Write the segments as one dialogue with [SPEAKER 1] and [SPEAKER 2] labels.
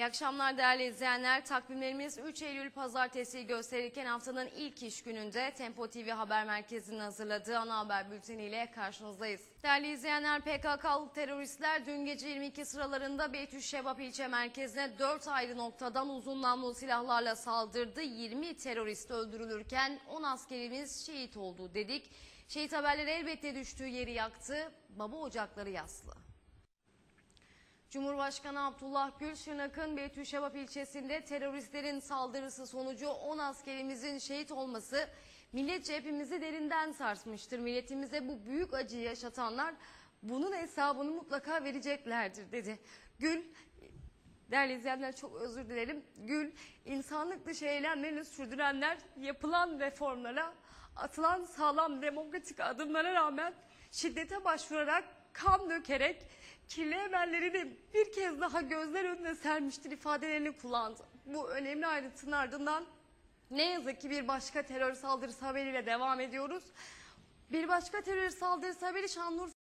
[SPEAKER 1] İyi akşamlar değerli izleyenler. Takvimlerimiz 3 Eylül pazartesi gösterirken haftanın ilk iş gününde Tempo TV Haber Merkezi'nin hazırladığı ana haber bülteniyle karşınızdayız. Değerli izleyenler PKK'lı teröristler dün gece 22 sıralarında Beytüşşebap ilçe merkezine 4 ayrı noktadan uzun namlulu silahlarla saldırdı. 20 terörist öldürülürken 10 askerimiz şehit oldu dedik. Şehit haberleri elbette düştüğü yeri yaktı. Baba ocakları yaslı. Cumhurbaşkanı Abdullah Gül Şırnak'ın Beytüşşebap ilçesinde teröristlerin saldırısı sonucu 10 askerimizin şehit olması milletçe hepimizi derinden sarsmıştır. Milletimize bu büyük acıyı yaşatanlar bunun hesabını mutlaka vereceklerdir dedi. Gül Değerli izleyenler çok özür dilerim. Gül, insanlık dışı eylemlerini sürdürenler yapılan reformlara, atılan sağlam demokratik adımlara rağmen şiddete başvurarak, kan dökerek kirli emellerini bir kez daha gözler önüne sermiştir ifadelerini kullandı. Bu önemli ayrıntının ardından ne yazık ki bir başka terör saldırısı haberiyle devam ediyoruz. Bir başka terör saldırısı haberi Şanlıurfa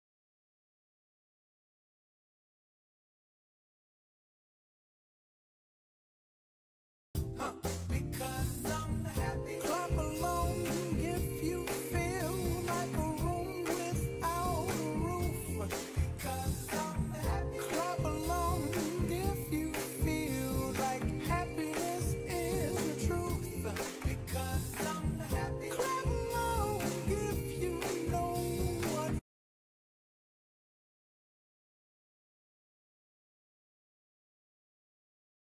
[SPEAKER 1] Huh.